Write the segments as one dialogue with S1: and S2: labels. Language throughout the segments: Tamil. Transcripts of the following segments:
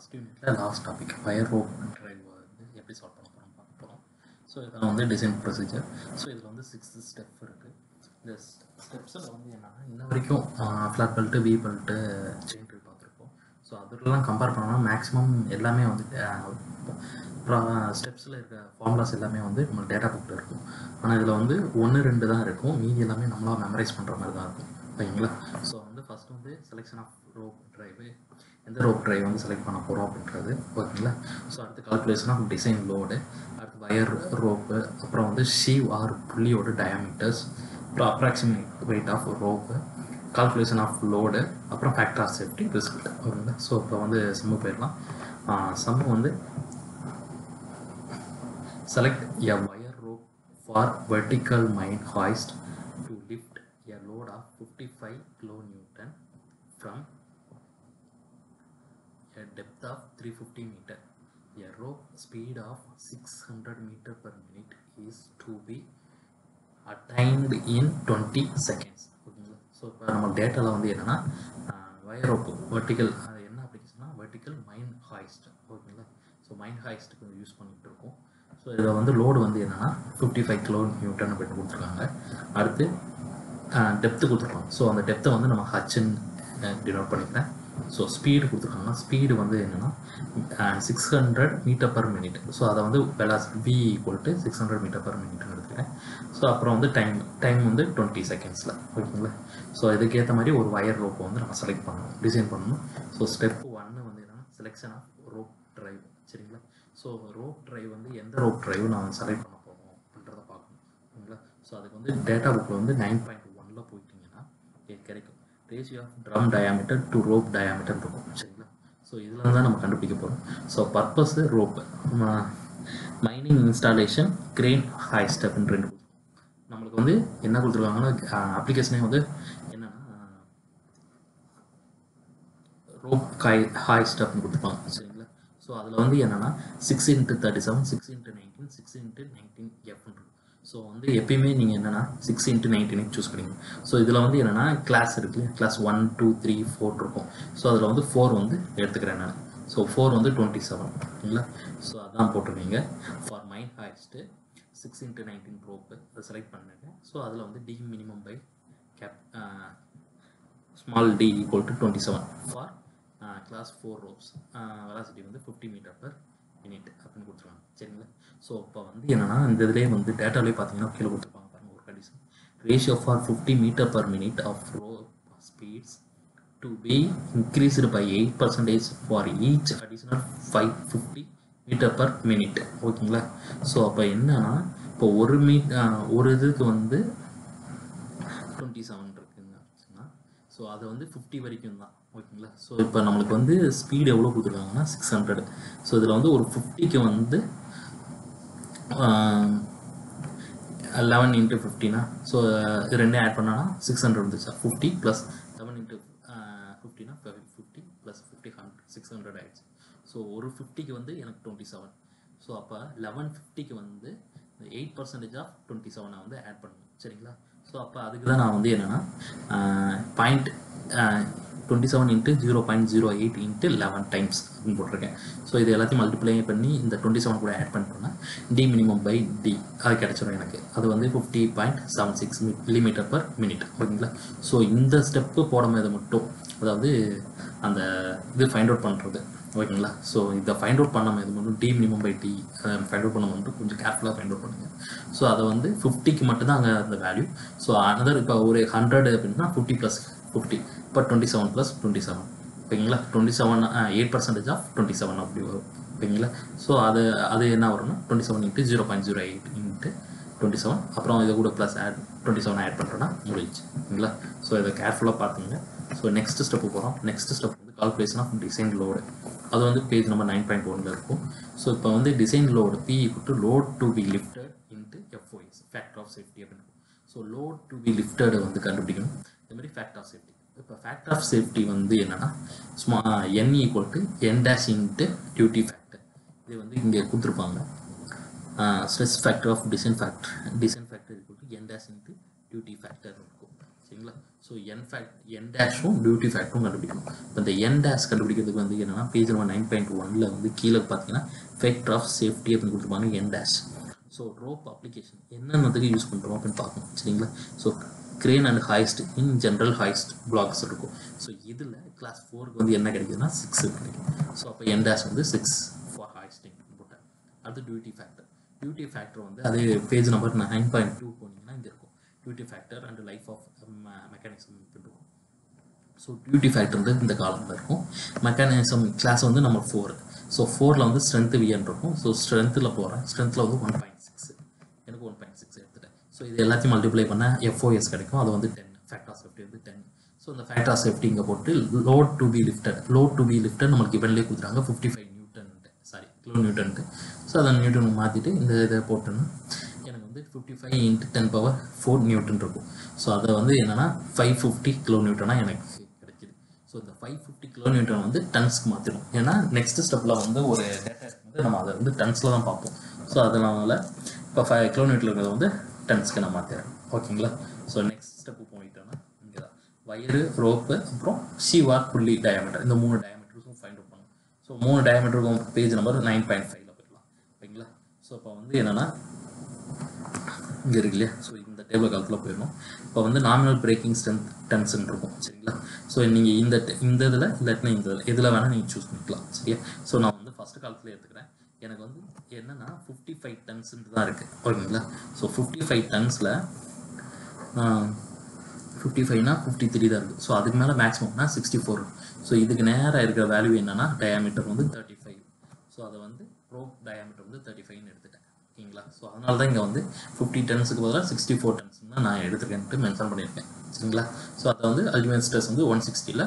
S1: ஃபஸ்ட் யூனிட்டில் last topic wire rope drive வந்து எப்படி சால்வ் பண்ண போகிறோம் பார்க்க போகிறோம் ஸோ இதில் வந்து டிசைன் ப்ரொசீஜர் ஸோ இதில் வந்து சிக்ஸ் ஸ்டெப் இருக்குது இந்த ஸ்டெப்ஸில் வந்து என்னென்னா இன்ன வரைக்கும் flat belt V belt chain drive பார்த்துருப்போம். ஸோ அதெல்லாம் கம்பேர் பண்ணோம்னா மேக்ஸிமம் எல்லாமே வந்து ஸ்டெப்ஸில் இருக்க ஃபார்முலாஸ் எல்லாமே வந்து நம்ம டேட்டா புக்கில் இருக்கும். ஆனால் இதில் வந்து ஒன்று ரெண்டு தான் இருக்கும். மீதி எல்லாமே நம்மளாக மெமரைஸ் பண்ணுற மாதிரி தான் இருக்கும். ஓகேங்களா ஸோ வந்து ஃபஸ்ட்டு வந்து செலெக்ஷன் ஆஃப் ரோப் ட்ரைவு எந்த ரோப் ட்ரைவ் வந்து செலக்ட் பண்ண போகிறோம் அப்படின்றது ஓகேங்களா? ஸோ அடுத்து கால்குலேஷன் ஆஃப் டிசைன் லோடு அடுத்து வயர் ரோப்பு அப்புறம் வந்து ஷீவ் ஆர் புள்ளியோட டயாமீட்டர்ஸ் அப்புறம் approximate weight of rope calculation of load அப்புறம் ஃபேக்டர் ஆஃப் சேஃப்டி ரிஸ்க் ஓகேங்களா? ஸோ இப்போ வந்து சம்மு போயிடலாம். சம்மு வந்து select a wire rope for vertical mine hoist to lift a load of 55 kilonewton from a depth of 350 meter. A rope speed of 600 meter per minute is to be attained in 20 seconds. ஓகேங்களா ஸோ இப்போ நம்ம டேட்டாவில் வந்து என்னென்னா வயர் ரோப்பு வெர்டிக்கல் அது என்ன அப்ளிகேஷன்னா வெர்டிக்கல் மைன் ஹாய்ஸ்ட் ஓகேங்களா ஸோ மைன் ஹாய்ஸ்ட்டுக்கு யூஸ் பண்ணிகிட்டு இருக்கோம் ஸோ இதில் வந்து லோடு வந்து என்னென்னா ஃபிஃப்டி ஃபைவ் கிலோ நியூட்டன் அப்படின்னு கொடுத்துருக்காங்க அடுத்து டெப்த்து கொடுத்துருப்பாங்க ஸோ அந்த டெப்த்தை வந்து நம்ம ஹச்சுன்னு டினோட் பண்ணிக்கிறேன். ஸோ ஸ்பீடு கொடுத்துருக்காங்க ஸ்பீடு வந்து என்னென்னா six hundred metre per minute so அதை வந்து velocity V equal to six hundred metre per மினிட்னு எடுத்துக்கிறேன். ஸோ அப்புறம் வந்து டைம் டைம் வந்து டுவெண்ட்டி செகண்ட்ஸில் ஓகேங்களா? ஸோ இதுக்கேற்ற மாதிரி ஒரு ஒயர் ரோப்பை வந்து நம்ம செலக்ட் பண்ணணும் டிசைன் பண்ணணும். ஸோ ஸ்டெப் ஒன்று வந்து என்னென்னா செலெக்ஷன் ஆஃப் ரோப் ட்ரைவ் சரிங்களா? ஸோ ரோப் ட்ரைவ் வந்து எந்த ரோப் ட்ரைவ் நான் செலக்ட் பண்ண போகிறோம் அப்படின்றத பார்க்கணும் ஓகேங்களா? ஸோ அதுக்கு வந்து டேட்டா புக்கில் வந்து நைன் பாயிண்ட் ஒனில் போயிட்டீங்கன்னா கிடைக்கும் ratio of drum diameter to rope diameter இருக்கும் சரிங்களா ஸோ இதில் தான் நம்ம கண்டுபிடிக்க போகிறோம் so purpose rope mining installation crane high ஸ்டெப்னு ரெண்டு நம்மளுக்கு வந்து என்ன கொடுத்துருக்காங்கன்னா அப்ளிகேஷனே வந்து என்னன்னா ரோப் காய் ஹாய் ஸ்டெப்னு கொடுத்துருப்பாங்க சரிங்களா ஸோ அதில் வந்து என்னென்னா six into thirty seven six into nineteen six into nineteen எஃப்னு so வந்து எப்பயுமே நீங்கள் என்னென்னா சிக்ஸ் இன்ட்டு நைன்டீனே சூஸ் பண்ணிங்க ஸோ இதில் வந்து என்னென்னா கிளாஸ் இருக்குது class one two three four இருக்கும். ஸோ அதில் வந்து ஃபோர் வந்து எடுத்துக்கிறேன் நான். ஸோ ஃபோர் வந்து டுவெண்ட்டி செவன் ஓகேங்களா ஸோ அதான் போட்டிருக்கீங்க for mine hoist six into nineteen rope அதை செலக்ட் பண்ணிருக்கேன் ஸோ அதில் வந்து D minimum by cap small D equal to twenty seven for class four ropes velocity வந்து ஃபிஃப்டி மீட்டர் பர் மினிட் அப்படின்னு கொடுத்துருவாங்க. சரிங்களா? ஸோ இப்போ வந்து என்னென்னா இந்த இதுலேயே வந்து டேட்டாலே பார்த்தீங்கன்னா கீழே கொடுத்துருப்பாங்க பாருங்கள் ஒரு condition ratio for fifty metre per minute of rope speeds to be increased by eight percentage for each additional five fifty metre per minute ஓகேங்களா ஸோ அப்போ என்னன்னா இப்போ ஒரு மீட் ஒரு இதுக்கு வந்து டுவெண்ட்டி செவன் இருக்குங்க ஸோ அது வந்து ஃபிஃப்டி வரைக்கும் தான் ஓகேங்களா? ஸோ இப்போ நம்மளுக்கு வந்து ஸ்பீடு எவ்வளோ கொடுத்துருக்காங்கன்னா சிக்ஸ் ஹண்ட்ரட் ஸோ இதில் வந்து ஒரு ஃபிஃப்டிக்கு வந்து லெவன் இன்ட்டு ஃபிஃப்டினா ஸோ இது ரெண்டே ஆட் பண்ணோன்னா சிக்ஸ் ஹண்ட்ரட் வந்துச்சா fifty plus eleven into ஃபிஃப்டினா fifty plus fifty hundred six hundred ஆகிடுச்சு ஸோ ஒரு ஃபிஃப்டிக்கு வந்து எனக்கு டுவெண்ட்டி செவன் ஸோ அப்போ லெவன் ஃபிஃப்டிக்கு வந்து எயிட் பர்சன்டேஜ் ஆஃப் டுவெண்ட்டி செவனை வந்து ஆட் பண்ணணும். சரிங்களா? ஸோ அப்போ அதுக்கு தான் நான் வந்து என்னென்னா point twenty seven into zero point zero eight into eleven times அப்படின்னு போட்டிருக்கேன். ஸோ இது எல்லாத்தையும் மல்டிப்ளை பண்ணி இந்த டுவெண்ட்டி செவன் கூட ஆட் பண்ணிட்டோம்னா டி மினிமம் பை டி அது கிடச்சிடும் எனக்கு. அது வந்து fifty point seven six millimetre per minute ஓகேங்களா? ஸோ இந்த ஸ்டெப்பு போடும்போது மட்டும் அதாவது அந்த இது ஃபைண்ட் அவுட் பண்ணுறது ஓகேங்களா? ஸோ இதை ஃபைண்ட் அவுட் பண்ணாமல் இது மட்டும் D minimum by D find out பண்ண மட்டும் கொஞ்சம் கேர்ஃபுல்லாக ஃபைண்ட் அவுட் பண்ணுங்கள் ஸோ அதை வந்து ஃபிஃப்டிக்கு மட்டும்தான் அங்கே அந்த வேல்யூ ஸோ அனதர் இப்போ ஒரு ஹண்ட்ரட் அப்படின்னா ஃபிஃப்டி ப்ளஸ் ஃபிஃப்டி இப்போ twenty seven plus twenty seven ஓகேங்களா? Twenty seven eight percentage of twenty seven அப்படி வரும். ஓகேங்களா? ஸோ அது அது என்ன வரும்னா twenty seven into zero point zero eight into twenty seven அப்புறம் இதை கூட plus add twenty seven add பண்ணுறோன்னா முடிஞ்சு ஓகேங்களா? ஸோ இதை கேர்ஃபுல்லாக பார்த்துங்க. ஸோ நெக்ஸ்ட் ஸ்டெப்பு போகிறோம் நெக்ஸ்ட் ஸ்டெப் வந்து கால்குலேஷன் ஆஃப் டிசைன் லோடு அது வந்து பேஜ் நம்பர் நைன் பாயிண்ட் ஒனில் இருக்கும். ஸோ இப்போ வந்து design load P to load to be lifted into FOS factor of safety அப்படின்னு so load to be lifted வந்து கண்டுபிடிக்கணும். இதுமாதிரி மாதிரி ஆஃப் சேஃப்டி இப்போ ஃபேக்ட் ஆஃப் சேஃப்டி வந்து என்னென்னா small N equal to N dash into duty factor இது வந்து இங்கே கொடுத்துருப்பாங்க. Stress factor of design factor design factor equal to N dash into duty factor இருக்கும் ஸோ என் ஃபேக்ட் என் டேஷும் டியூட்டி ஃபேக்டரும் கண்டுபிடிக்கணும். இப்போ இந்த என் டேஷ் கண்டுபிடிக்கிறதுக்கு வந்து என்னன்னா பேஜ் நம்பர் நைன் பாயிண்ட் ஒனில் வந்து கீழே பார்த்தீங்கன்னா ஃபேக்டர் ஆஃப் சேஃப்டி அப்படின்னு கொடுத்துருப்பாங்க N dash so rope application என்னென்னதுக்கு use பண்ணுறோம் அப்படின்னு பார்க்கணும் சரிங்களா? So crane and hoist in general hoist blocks இருக்கும். ஸோ இதில் கிளாஸ் ஃபோருக்கு வந்து என்ன கிடைக்குதுன்னா சிக்ஸ் கிடைக்கும். ஸோ அப்போ என் டேஷ் வந்து சிக்ஸ் ஃபார் ஹாய்ஸ்டிங் போட்டேன். அது டியூட்டி ஃபேக்டர் டியூட்டி ஃபேக்டர் வந்து அதே page number nine point two போனீங்கன்னா இங்கே இருக்கும். Duty factor and life of mechanism இருக்கும் ஸோ டியூட்டி ஃபேக்டர் வந்து இந்த காலமில் இருக்கும். மெக்கானிசம் கிளாஸ் வந்து நம்ம ஃபோர் ஸோ ஃபோரில் வந்து ஸ்ட்ரென்த்து விஎன் இருக்கும். ஸோ ஸ்ட்ரென்த்தில் போகிறேன் ஸ்ட்ரென்த்தில் வந்து ஒன் பாயிண்ட் சிக்ஸ் எனக்கு ஒன் பாயிண்ட் சிக்ஸ் எடுத்துட்டேன். ஸோ இது எல்லாத்தையும் மல்டிப்ளை பண்ணால் எஃப்ஓஎஸ் கிடைக்கும். அது வந்து டென் ஃபேக்டர் சேஃப்டி வந்து டென் ஸோ இந்த ஃபேக்டர் சேஃப்டி இங்கே போட்டு load to be lifted load to be lifted நம்மளுக்கு இவன்லேயே கொடுத்துறாங்க fifty five newton sorry kilo நியூட்டன்ட்டு so அதை நியூட்டன் மாற்றிட்டு இந்த இதை போட்டோன்னா வந்து fifty five into ten power four newton இருக்கும். ஸோ அதை வந்து என்னென்னா ஃபைவ் ஃபிஃப்டி கிலோ நியூட்டனாக எனக்கு கிடைக்கிது. ஸோ இந்த ஃபைவ் ஃபிஃப்டி கிலோ நியூட்டன் வந்து டன்ஸ்க்கு மாற்றிடும் ஏன்னா நெக்ஸ்ட் ஸ்டெப்பில் வந்து ஒரு டேட்டா வந்து நம்ம அதை வந்து டன்ஸில் தான் பார்ப்போம். ஸோ அதனால் இப்போ ஃபைவ் கிலோ நியூட்டன் இருக்கிறத வந்து டன்ஸ்க்கு நான் மாற்றிடுறேன் ஓகேங்களா? ஸோ நெக்ஸ்ட் ஸ்டெப்பு போயிட்டோன்னா இங்கே தான் வயரு ரோப்பு அப்புறம் சிவார் புள்ளி டயமீட்டர் இந்த மூணு டயமீட்டர்ஸும் ஃபைண்ட் அவுட் பண்ணணும் ஸோ மூணு டயமீட்டருக்கும் பேஜ் நம்பர் நைன் பாயிண்ட் ஃபைவ்ல போயிடலாம். ஓகேங்களா? ஸோ இப்போ வந்து என்னென்னா இங்கே இருக்கு இல்லையா ஸோ இந்த டேபிள் காலத்தில் போயிடணும். இப்போ வந்து நாமினல் பிரேக்கிங் ஸ்ட்ரென்த் டென்ஷன் இருக்கும் சரிங்களா? ஸோ நீங்கள் இந்த இந்த இதில் இல்லாட்டினா இந்த இதில். இதில் வேணால் நீங்கள் சூஸ் பண்ணிக்கலாம் சரியா? ஸோ நான் வந்து ஃபஸ்ட்டு காலத்தில் எடுத்துக்கிறேன். எனக்கு வந்து என்னென்னா ஃபிஃப்டி ஃபைவ் டன்ஸ்ன்ட்டு தான் இருக்குது ஓகேங்களா ஸோ ஃபிஃப்டி ஃபைவ் டன்ஸில் ஃபிஃப்டி ஃபைவ்னா ஃபிஃப்டி த்ரீ தான் இருக்குது ஸோ அதுக்கு மேலே மேக்ஸிமம்னா சிக்ஸ்டி ஃபோர் ஸோ இதுக்கு நேராக இருக்கிற வேல்யூ என்னென்னா டயாமீட்டர் வந்து தேர்ட்டி ஃபைவ் ஸோ அதை வந்து ப்ரோப் டயாமீட்டர் வந்து தேர்ட்டி ஃபைவ்னு எடுத்துட்டேன். ஓகேங்களா ஸோ அதனால தான் இங்கே வந்து ஃபிஃப்டி டன்ஸுக்கு பதிலாக சிக்ஸ்டி ஃபோர் டன்ஸ் தான் நான் எடுத்துருக்கேன்ட்டு மென்ஷன் பண்ணியிருக்கேன். சரிங்களா? ஸோ அதை வந்து அல்டிமேட் ஸ்ட்ரெஸ் வந்து one சிக்ஸ்டியில்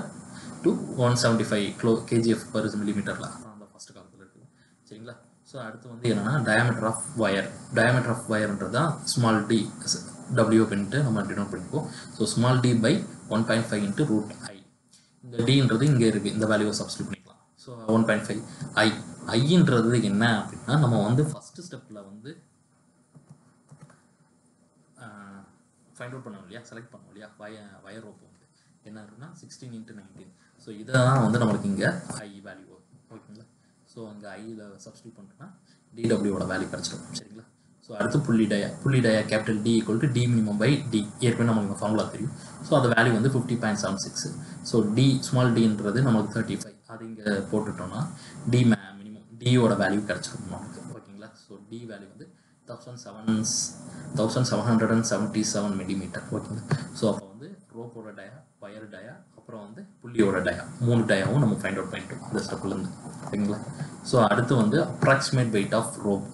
S1: to one seventy five kilo KGF per மில்லிமீட்டரில் அந்த ஃபஸ்ட்டு காலத்தில் இருக்குது. சரிங்களா? ஸோ அடுத்து வந்து என்னென்னா diameter of wire diameter of வயர்ன்றது தான் ஸ்மால் டி டபிள்யூ அப்படின்ட்டு நம்ம டினோட் பண்ணிப்போம் so small D by one point five into root I இந்த டின்றது இங்கே இருக்குது இந்த வேல்யூவை சப்ஸ்டியூட் பண்ணிக்கலாம். So one point five I ஐன்றது என்ன அப்படின்னா நம்ம வந்து ஃபஸ்ட்டு ஸ்டெப்பில் வந்து ஃபைண்ட் அவுட் பண்ணோம் இல்லையா? செலக்ட் பண்ணோம் இல்லையா? வய வயர் ரோப் வந்து. என்ன இருக்குன்னா சிக்ஸ்டீன் இன்ட்டு நைன்டீன் ஸோ இதை தான் வந்து நம்மளுக்கு இங்கே ஐ வேல்யூ வரும். ஓகேங்களா? ஸோ அங்கே ஐயில் சப்ஸ்டியூட் பண்ணிட்டோம்னா டிடபிள்யூட வேல்யூ கிடச்சிடும். சரிங்களா? ஸோ அடுத்து புள்ளி டயா புள்ளி dia capital D equal to D minimum by D ஏற்கனவே நம்மளுக்கு ஃபார்முலா தெரியும். ஸோ அந்த வேல்யூ வந்து fifty point seven six so D small டின்றது நமக்கு தேர்ட்டி ஃபைவ் அது இங்கே போட்டுட்டோம்னா டி மே டியோட வேல்யூ கிடச்சிருக்கும் நமக்கு. ஓகேங்களா? ஸோ டி வேல்யூ வந்து thousand seven thousand seven hundred and seventy seven millimetre ஓகேங்களா? ஸோ அப்போ வந்து ரோப்போட டயா வயர் டயா அப்புறம் வந்து புள்ளியோட டயா மூணு டயாவும் நம்ம ஃபைண்ட் அவுட் பண்ணிட்டோம். அந்த ஸ்டெப்லேருந்து ஓகேங்களா? ஸோ அடுத்து வந்து அப்ராக்சிமேட் வெயிட் ஆஃப் ரோப்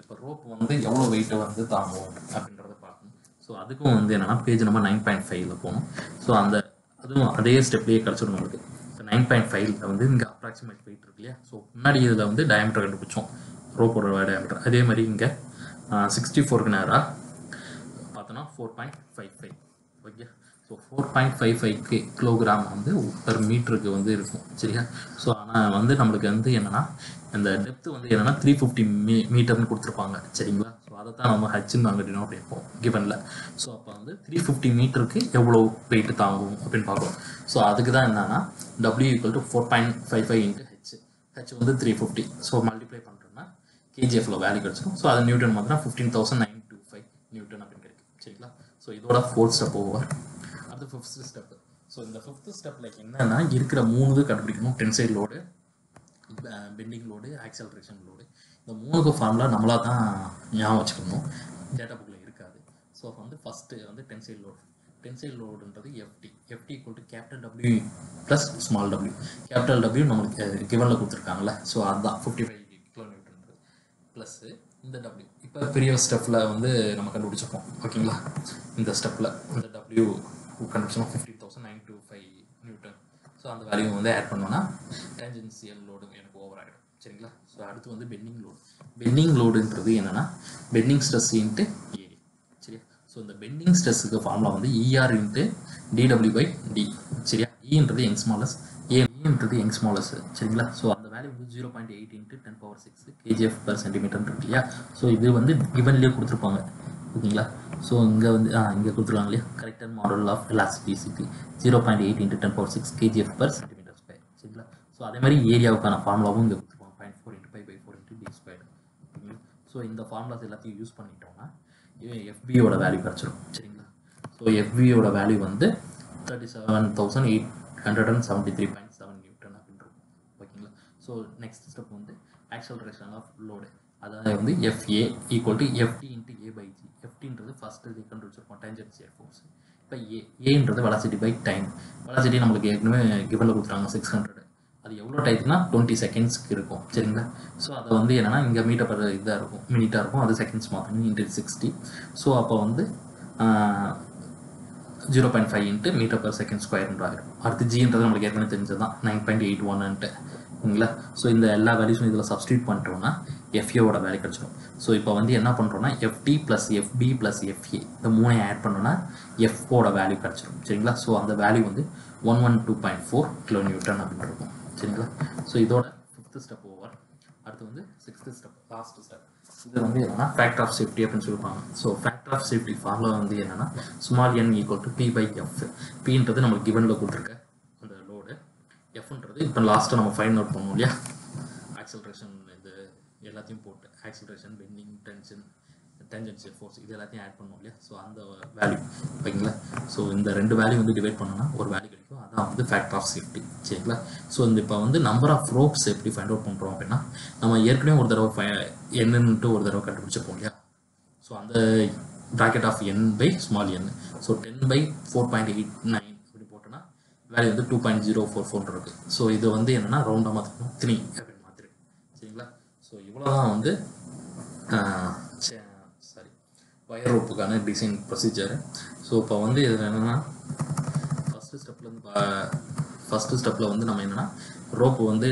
S1: இப்போ ரோப் வந்து எவ்வளோ வெயிட்டை வந்து தாங்கும் அப்படின்றத பார்க்கணும். ஸோ அதுக்கும் வந்து என்னென்னா பேஜ் நம்ம நைன் பாயிண்ட் ஃபைவ்ல போகணும். ஸோ அந்த அதுவும் அதே ஸ்டெப்லேயே கிடச்சிடும் நம்மளுக்கு நைன் பாயிண்ட் ஃபைவ்ல வந்து இங்கே அப்ராக்சிமேட் வெயிட் இருக்கு இல்லையா? ஸோ முன்னாடி இதில் வந்து டயமீட்டர் கண்டுபிடிச்சோம். ரோப்போட டயமீட்டர் அதே மாதிரி இங்கே சிக்ஸ்டி ஃபோருக்கு நேராக பார்த்தோன்னா four point five five okay so four point five five K kilogram வந்து பெர் மீட்டருக்கு வந்து இருக்கும் சரியா? ஸோ ஆனால் வந்து நம்மளுக்கு வந்து என்னன்னா இந்த டெப்த் வந்து என்னன்னா த்ரீ ஃபிஃப்டி மீ மீட்டர்னு கொடுத்துருப்பாங்க சரிங்களா? ஸோ அதை தான் நம்ம ஹச்சுன்னு நாங்கள் அப்படிப்போம் கிவனில் ஸோ அப்போ வந்து த்ரீ ஃபிஃப்டி மீட்டருக்கு எவ்வளோ வெயிட் தாங்கும் அப்படின்னு பார்க்குறோம் ஸோ அதுக்கு தான் என்னன்னா W equal to four point five five into H H வந்து த்ரீ ஃபிஃப்டி ஸோ மல்டிப்ளை பண்ணுறோம்னா கேஜிஎஃப்ல வேல்யூ கிடச்சிடும் ஸோ அது நியூட்டன் பார்த்தோம்னா fifteen thousand nine two five newton அப்படின்னு கிடைக்கும் சரிங்களா? ஸோ இதோட ஃபோர்ஸ் ஸ்டெப் ஓவர் அடுத்து ஃபிஃப்த்து ஸ்டெப் ஸோ இந்த ஃபிஃப்த்து ஸ்டெப்பில் என்னென்னா இருக்கிற மூணு இது கண்டுபிடிக்கணும். Tensile load bending load acceleration load. இந்த மூணுக்கு ஃபார்முலா நம்மளாக தான் ஞாபகம் வச்சுக்கணும். டேட்டா புக்கில் இருக்காது. ஸோ வந்து ஃபஸ்ட்டு வந்து tensile load. Tensile லோடுன்றது FT FT equal to capital W plus small W capital W நம்மளுக்கு கிவனில் கொடுத்துருக்காங்கல்ல. ஸோ அதுதான் ஃபிஃப்டி ஃபைவ் கிலோமீட்டர்ன்றது ப்ளஸ்ஸு இந்த டபிள்யூ இப்போ பெரிய ஸ்டெப்பில் வந்து நம்ம கண்டுபிடிச்சிருக்கோம். ஓகேங்களா இந்த ஸ்டெப்பில் இந்த டபிள்யூ கண்டுபிடிச்சோம் fifteen thousand nine two five newton so அந்த வேல்யூ வந்து ஆட் பண்ணோன்னா டேஞ்சன்சியல் லோடு எனக்கு ஓவர் ஆகிடும் சரிங்களா? ஸோ அடுத்து வந்து பெண்டிங் லோடு பெண்டிங் லோடுன்றது என்னென்னா பெண்டிங் ஸ்ட்ரெஸ் இன்ட்டு ஏரி சரியா? ஸோ இந்த பெண்டிங் ஸ்ட்ரெஸ்ஸுக்கு ஃபார்முலா வந்து ER into DW by D சரியா? இன்றது யங் ஸ்மாலஸ் ஏன்றது யங் ஸ்மாலஸ் சரிங்களா? ஸோ அந்த வேல்யூ வந்து zero point eight into ten power six KGF per centimetre இருக்கு இல்லையா? ஸோ இது வந்து கிவன்லேயே கொடுத்துருப்பாங்க. ஓகேங்களா? ஸோ இங்கே வந்து ஆ இங்கே கொடுத்துருவாங்க இல்லையா? Character model of elasticity zero point eight into ten power six KGF per centimetre square சரிங்களா? ஸோ அதே மாதிரி ஏரியாவுக்கான ஃபார்முலாவும் இங்கே கொடுத்துருவாங்க. Point four into five by four into D square ஓகேங்களா? ஸோ இந்த ஃபார்முலாஸ் எல்லாத்தையும் யூஸ் பண்ணிட்டோம்னா எஃபியோட வேல்யூ கிடச்சிரும். சரிங்களா? ஸோ எஃபியோட வேல்யூ வந்து thirty seven thousand eight hundred and seventy three point seven newton அப்படின்னு இருக்கும் ஓகேங்களா? ஸோ நெக்ஸ்ட் ஸ்டெப் வந்து ஆக்சலரேஷன் ஆஃப் லோடு அதாவது வந்து FA equal to FT into A by G எஃப்டின்றது first இது கண்டுபிடிச்சிருக்கோம் டேஞ்சன்சியல் ஃபோர்ஸ் இப்போ ஏ ஏன்றது வெலாசிட்டி பை டைம் வெலாசிட்டி நம்மளுக்கு ஏற்கனவே கிவனில் கொடுத்துருக்காங்க சிக்ஸ் ஹண்ட்ரட் அது எவ்வளோ டைத்துனா டுவெண்ட்டி செகண்ட்ஸ்க்கு இருக்கும். சரிங்களா? ஸோ அதை வந்து என்னென்னா இங்கே மீட்டர் பர் இதாக இருக்கும். மினிட்டாக இருக்கும். அது செகண்ட்ஸ் மாற்றணும் இன்ட்டு சிக்ஸ்டி ஸோ அப்போ வந்து zero point five into metre per second ஸ்கொயர்ன்ற ஆகிடும் அடுத்து ஜின்றது நம்மளுக்கு ஏற்கனவே தெரிஞ்சது தான் நைன் பாயிண்ட் எயிட் ஒன்னுன்ட்டு ஓகேங்களா ஸோ இந்த எல்லா வேல்யூஸும் இதில் சப்ஸ்டியூட் பண்ணிட்டோம்னா எஃப்ஏவோட வேல்யூ கிடச்சிடும் ஸோ இப்போ வந்து என்ன பண்ணுறோம்னா FT plus FB plus FA இந்த மூணையும் ஆட் பண்ணோன்னா எஃப்ஓட வேல்யூ கிடச்சிடும் சரிங்களா? ஸோ அந்த வேல்யூ வந்து one one two point four kilo newton அப்படின்னு இருக்கும். சரிங்களா? ஸோ இதோட ஃபிஃப்த்து ஸ்டெப் ஓவர் அடுத்து வந்து சிக்ஸ்த்து ஸ்டெப் லாஸ்ட் ஸ்டெப் இது வந்து என்னன்னா ஃபேக்டர் ஆஃப் சேஃப்டி அப்படின்னு சொல்லுவாங்க. So factor of safety formula வந்து என்னன்னா small N equal to P by F பின்றது நம்மளுக்கு கிவனில் கொடுத்துருக்க அந்த லோடு எஃப்ன்றது இப்போ லாஸ்ட்டாக நம்ம ஃபைன் அவுட் பண்ணுவோம் இல்லையா? ஆக்சலரேஷன் எல்லாத்தையும் போட்டு acceleration bending tension tangential force இது எல்லாத்தையும் ஆட் பண்ணுவோம் இல்லையா? ஸோ அந்த வேல்யூ ஓகேங்களா ஸோ இந்த ரெண்டு வேல்யூ வந்து டிவைட் பண்ணோம்னா ஒரு வேல்யூ கிடைக்கும். அதான் வந்து ஃபேக்டர் ஆஃப் சேஃப்டி சரிங்களா? ஸோ இந்த இப்போ வந்து நம்பர் ஆஃப் ரோப்ஸ் எப்படி ஃபைண்ட் அவுட் பண்ணுறோம் அப்படின்னா நம்ம ஏற்கனவே ஒரு தடவை ஃபை என்னன்ட்டு ஒரு தடவை கண்டுபிடிச்சிருப்போம் இல்லையா? ஸோ அந்த bracket of N by small N so ten by four point eight nine அப்படி போட்டோன்னா வேல்யூ வந்து two point zero four four இருக்குது ஸோ இது வந்து என்னென்னா ரவுண்டாக மாற்றிக்கணும் த்ரீ அப்படின்னு ஸோ இவ்வளோ தான் வந்து சாரி வயர் ரோப்புக்கான டிசைன் ப்ரொசீஜர் ஸோ இப்போ வந்து இதில் என்னென்னா ஃபஸ்ட்டு ஸ்டெப்லேருந்து ஃபஸ்ட்டு ஸ்டெப்பில் வந்து நம்ம என்னென்னா ரோப்பு வந்து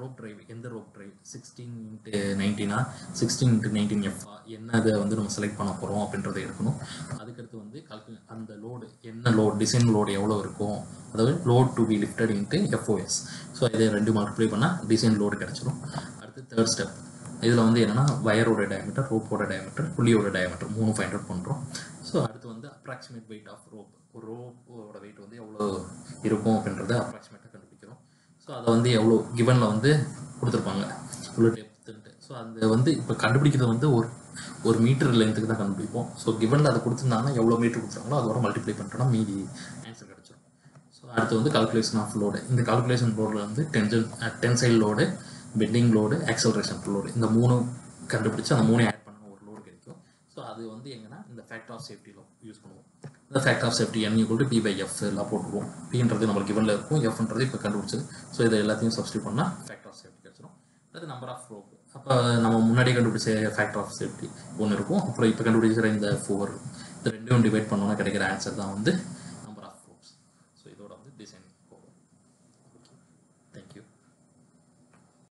S1: ரோப் டிரைவ் எந்த ரோப் டிரைவ் சிக்ஸ்டீன் இன்ட்டு நைன்டீனா சிக்ஸ்டீன் இன்ட்டு நைன்டீன் எஃப்ஆ என்ன அதை வந்து நம்ம செலக்ட் பண்ண போகிறோம் அப்படின்றத எடுக்கணும். அதுக்கடுத்து வந்து கால்குலே அந்த லோடு என்ன லோட் டிசைன் லோடு எவ்வளோ இருக்கும்? அதாவது load to be lifted into FOS so இதை ரெண்டு மல்டிப்ளை பண்ணால் டிசைன் லோடு கிடச்சிரும். அடுத்து தேர்ட் ஸ்டெப் இதில் வந்து என்னென்னா வயரோட டயமீட்டர் ரோப்போட டயமீட்டர் புள்ளியோட டயமீட்டர் மூணு ஃபைண்ட் அவுட் பண்ணுறோம் ஸோ அடுத்து வந்து அப்ராக்சிமேட் வெயிட் ஆஃப் ரோப் ஒரு ரோப்போட வெயிட் வந்து எவ்வளோ இருக்கும் அப்படின்றத அப்ராக்சிமேட்டாக கண்டுபிடிக்கிறோம். ஸோ அதை வந்து எவ்வளோ கிவனில் வந்து கொடுத்துருப்பாங்க. இவ்வளோ டெப்த்துன்ட்டு ஸோ அந்த வந்து இப்போ கண்டுபிடிக்கிறது வந்து ஒரு ஒரு மீட்டர் லென்த்துக்கு தான் கண்டுபிடிப்போம். ஸோ கிவனில் அதை கொடுத்துருந்தாங்கன்னா எவ்வளோ மீட்டர் கொடுத்துருக்காங்களோ அதோட மல்டிப்ளை பண்ணிட்டோம்னா மீதி ஆன்சர் கிடச்சிரும். ஸோ அடுத்து வந்து கால்குலேஷன் ஆஃப் லோடு இந்த கால்குலேஷன் லோடில் வந்து tension tensile load bending load acceleration load இந்த மூணு கண்டுபிடிச்சு அந்த மூணு ஆட் பண்ண ஒரு லோடு கிடைக்கும். ஸோ அது வந்து எங்கன்னா இந்த ஃபேக்ட் ஆஃப் சேஃப்டியில் யூஸ் பண்ணுவோம். இந்த fact of safety N equal to P by F எல்லாம் போட்டுருவோம். பின்றது நம்மளுக்கு கிவனில் இருக்கும். எஃப்ன்றது இப்போ கண்டுபிடிச்சது. ஸோ இதை எல்லாத்தையும் சப்ஸ்டியூட் பண்ணால் ஃபேக்ட் ஆஃப் சேஃப்டி கிடச்சிரும். அது நம்பர் ஆஃப் ரோப் அப்போ நம்ம முன்னாடி கண்டுபிடிச்ச ஃபேக்டர் ஆஃப் சேஃப்டி ஒன்று இருக்கும். அப்புறம் இப்போ கண்டுபிடிக்கிற இந்த ஃபோர் இந்த ரெண்டையும் டிவைட் பண்ணோன்னா கிடைக்கிற ஆன்சர் தான் வந்து